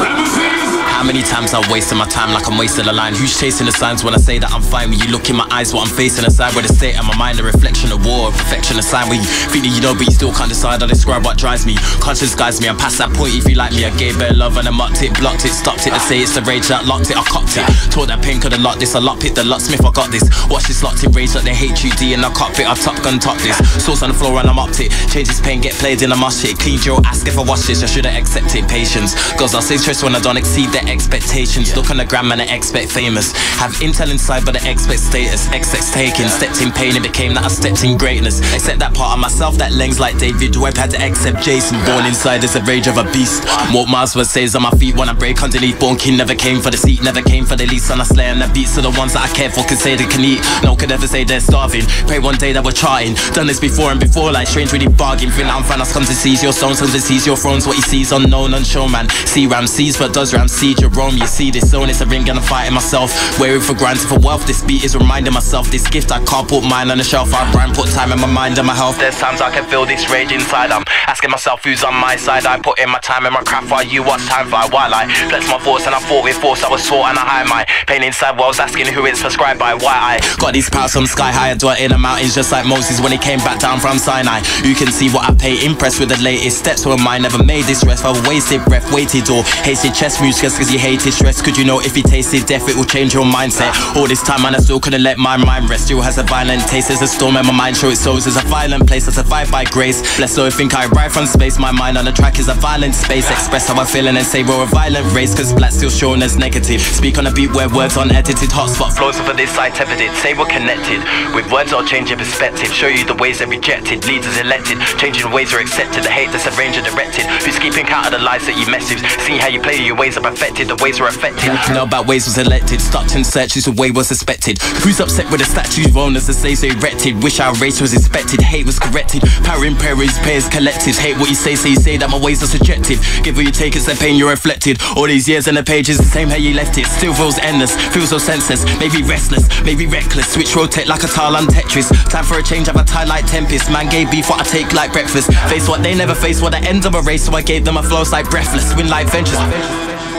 How many times I wasted my time like I'm wasting a line? Who's chasing the signs when I say that I'm fine? When you look in my eyes, what I'm facing aside where the state of my mind, a reflection of war, perfection a sign where you feel that you know, but you still can't decide. I describe what drives me. Conscience guides me. I'm past that point. If you like me, I gave bare love and I mocked it, blocked it, stopped it. To say it's the rage that locked it, I copped it. Taught that pain could have locked this. I locked it, the locksmith, I got this. Watch this locked in rage like they hate and I the it, I top gun top this. Sauce on the floor and I'm upped it. Change this pain, get played in a mush it. Clean your ask if I watch this. I should have accepted patience. Cause I say stress when I don't exceed the their expectations. Look on the gram and I expect famous. Have intel inside, but I expect status. XX taken, stepped in pain, it became that I stepped in greatness. Accept that part of myself that lens like David Webb had to accept Jason. Born inside is the rage of a beast. What Marsworth says on my feet when I break underneath. Born king never came for the seat, never came for the least. On I slay and the beats are the ones that I care for. Can say they can eat, no could ever say they're starving. Pray one day that we're charting. Done this before and before, like strange really bargain. Think I'm fan, come to seize your stones, come to seize your thrones. What he sees unknown, unshown man. See Ram sees, but does Ram see Jerome? You see this it's a ring and I'm fighting myself. Wearing for granted for wealth, this beat is reminding myself. This gift I can't put mine on the shelf. I rhyme, put time in my mind and my health. There's times I can feel this rage inside. I'm asking myself who's on my side. I put in my time and my craft while you watch time fly. While I flex my thoughts and I fought with force. I was sought and I hide my pain inside. While I was asking who it's prescribed by. Why I got these powers from sky high. I it in the mountains just like Moses when he came back down from Sinai. You can see what I pay. Impressed with the latest steps. Where mine never made this rest. I wasted breath, waited or hasted chest just cause you hated stress. Could you know if he tasted death, it will change your mindset. All this time, and I still couldn't let my mind rest. Still has a violent taste, there's a storm in my mind, show its souls is a violent place. I survive by grace. Blessed, so I think I ride from space. My mind on the track is a violent space. Express how I feel and say we're a violent race, cause black still shown as negative. Speak on a beat where words unedited, hotspot flows for this site evident. Say we're connected. With words, I'll change your perspective. Show you the ways they're rejected, leaders elected. Changing ways are accepted, the hate that's arranged and directed. Who's keeping count of the lies that you message? See how you play, your ways are perfected, the ways were affected. Know about ways was elected, Stockton searches the way was suspected. Who's upset with the statues owners that say so erected? Wish our race was inspected, hate was corrected. Power in prairies, pairs collected. Hate what you say, so you say that my ways are subjective. Give what you take, it's the pain you're reflected. All these years in the pages, the same how you left it. Still feels endless, feels so senseless. Maybe restless, maybe reckless. Switch rotate like a tile on Tetris. Time for a change, have a tie like Tempest. Man gave beef what I take like breakfast. Face what they never face, what the ends of a race, so I gave them a flow like breathless. Win like ventures.